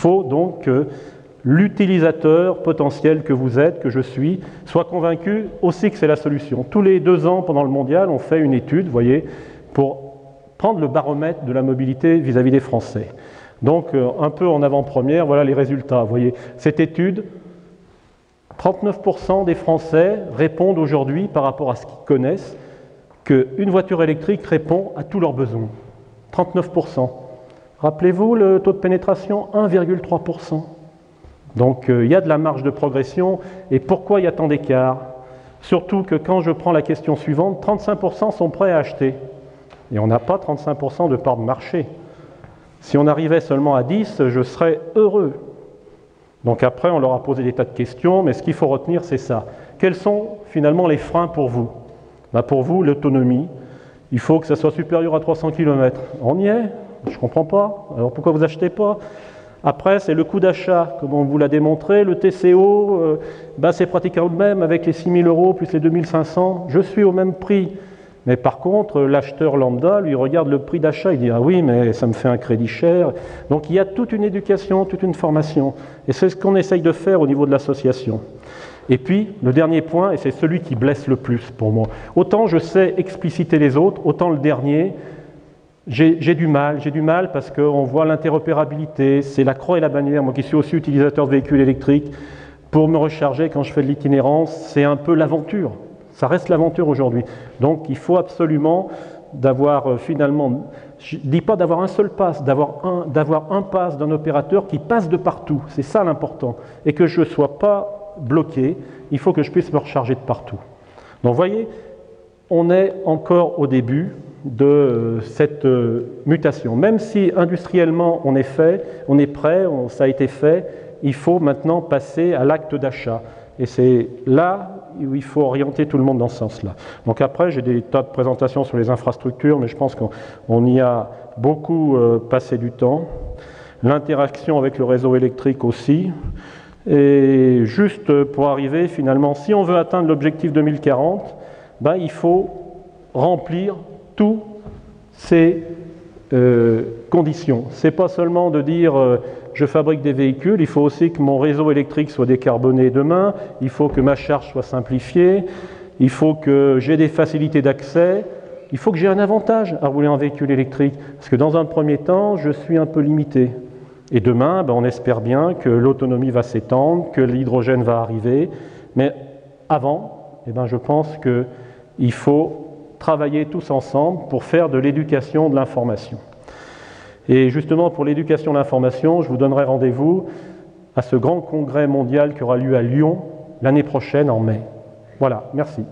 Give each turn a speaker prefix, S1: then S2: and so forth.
S1: faut donc que l'utilisateur potentiel que vous êtes, que je suis, soit convaincu aussi que c'est la solution. Tous les deux ans, pendant le mondial, on fait une étude, voyez, pour prendre le baromètre de la mobilité vis-à-vis des Français. Donc, euh, un peu en avant-première, voilà les résultats. Voyez, cette étude, 39% des Français répondent aujourd'hui, par rapport à ce qu'ils connaissent, qu'une voiture électrique répond à tous leurs besoins. 39%. Rappelez-vous le taux de pénétration 1,3%. Donc euh, il y a de la marge de progression. Et pourquoi il y a tant d'écart? Surtout que quand je prends la question suivante, 35% sont prêts à acheter. Et on n'a pas 35% de part de marché. Si on arrivait seulement à 10, je serais heureux. Donc après, on leur a posé des tas de questions, mais ce qu'il faut retenir, c'est ça. Quels sont finalement les freins pour vous? Ben, Pour vous, l'autonomie. Il faut que ça soit supérieur à 300 km. On y est? Je ne comprends pas. Alors pourquoi vous achetez pas? Après, c'est le coût d'achat, comme on vous l'a démontré. Le TCO, euh, ben, c'est pratiquement le même avec les 6 000 euros plus les 2 500. Je suis au même prix. Mais par contre, l'acheteur lambda, lui, regarde le prix d'achat, il dit Ah oui, mais ça me fait un crédit cher. Donc il y a toute une éducation, toute une formation. Et c'est ce qu'on essaye de faire au niveau de l'association. Et puis, le dernier point, et c'est celui qui blesse le plus pour moi. Autant je sais expliciter les autres, autant le dernier, j'ai du mal. J'ai du mal parce qu'on voit l'interopérabilité, c'est la croix et la bannière. Moi qui suis aussi utilisateur de véhicules électriques, pour me recharger quand je fais de l'itinérance, c'est un peu l'aventure. Ça reste l'aventure aujourd'hui. Donc il faut absolument d'avoir euh, finalement, je ne dis pas d'avoir un seul pass, d'avoir un, pass d'un opérateur qui passe de partout. C'est ça l'important. Et que je ne sois pas bloqué, il faut que je puisse me recharger de partout. Donc vous voyez, on est encore au début de euh, cette euh, mutation. Même si industriellement on est fait, on est prêt, ça a été fait, il faut maintenant passer à l'acte d'achat. Et c'est là où il faut orienter tout le monde dans ce sens-là. Donc après, j'ai des tas de présentations sur les infrastructures, mais je pense qu'on y a beaucoup euh, passé du temps. L'interaction avec le réseau électrique aussi. Et juste pour arriver, finalement, si on veut atteindre l'objectif 2040, ben, il faut remplir toutes ces euh, conditions. Ce n'est pas seulement de dire euh, je fabrique des véhicules, il faut aussi que mon réseau électrique soit décarboné demain, il faut que ma charge soit simplifiée, il faut que j'ai des facilités d'accès, il faut que j'ai un avantage à rouler en véhicule électrique, parce que dans un premier temps, je suis un peu limité. Et demain, ben, on espère bien que l'autonomie va s'étendre, que l'hydrogène va arriver, mais avant, eh ben, je pense qu'il faut travailler tous ensemble pour faire de l'éducation de l'information. Et justement, pour l'éducation de l'information, je vous donnerai rendez-vous à ce grand congrès mondial qui aura lieu à Lyon l'année prochaine en mai. Voilà, merci.